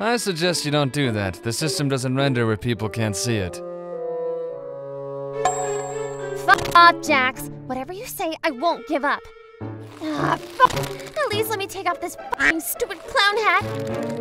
I suggest you don't do that. The system doesn't render where people can't see it. Fuck off, Jax. Whatever you say, I won't give up. Ah, fuck. At least let me take off this fucking stupid clown hat.